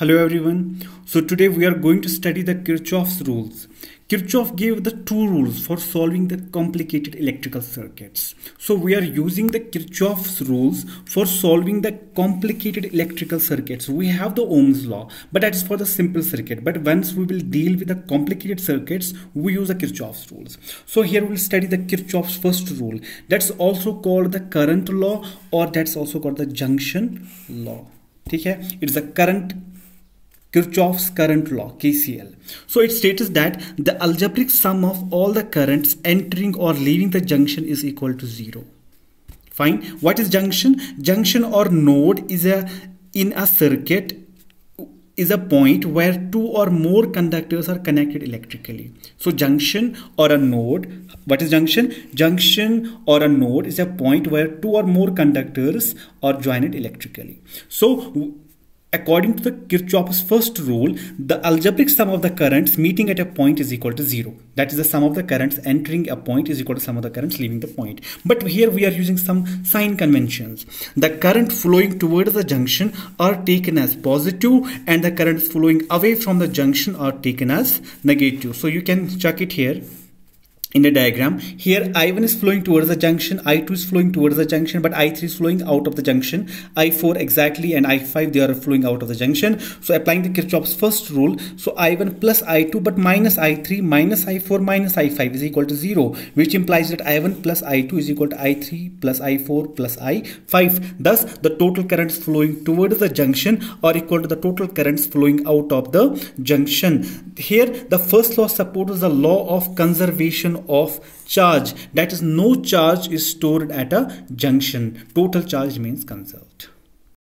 Hello everyone. So today we are going to study the Kirchhoff's rules. Kirchhoff gave the two rules for solving the complicated electrical circuits. So we are using the Kirchhoff's rules for solving the complicated electrical circuits. We have the Ohm's law, but that is for the simple circuit. But once we will deal with the complicated circuits, we use the Kirchhoff's rules. So here we'll study the Kirchhoff's first rule. That's also called the current law or that's also called the junction law. Okay, it's the current Kirchhoff's current law KCL. So it states that the algebraic sum of all the currents entering or leaving the junction is equal to zero. Fine. What is junction? Junction or node is a in a circuit is a point where two or more conductors are connected electrically. So junction or a node, what is junction? Junction or a node is a point where two or more conductors are joined electrically. So According to the Kirchhoff's first rule, the algebraic sum of the currents meeting at a point is equal to zero. That is the sum of the currents entering a point is equal to sum of the currents leaving the point. But here we are using some sign conventions. The current flowing towards the junction are taken as positive and the currents flowing away from the junction are taken as negative. So you can check it here in the diagram. Here i1 is flowing towards the junction i2 is flowing towards the junction but i3 is flowing out of the junction. I4 exactly and i5 they are flowing out of the junction. So applying the kirchhoff's first rule so i1 plus i2 but minus i3 minus i4 minus i5 is equal to 0 which implies that i1 plus i2 is equal to i3 plus i4 plus i5 thus the total currents flowing towards the junction are equal to the total currents flowing out of the junction. Here the first law supports the law of conservation of charge. That is no charge is stored at a junction. Total charge means conserved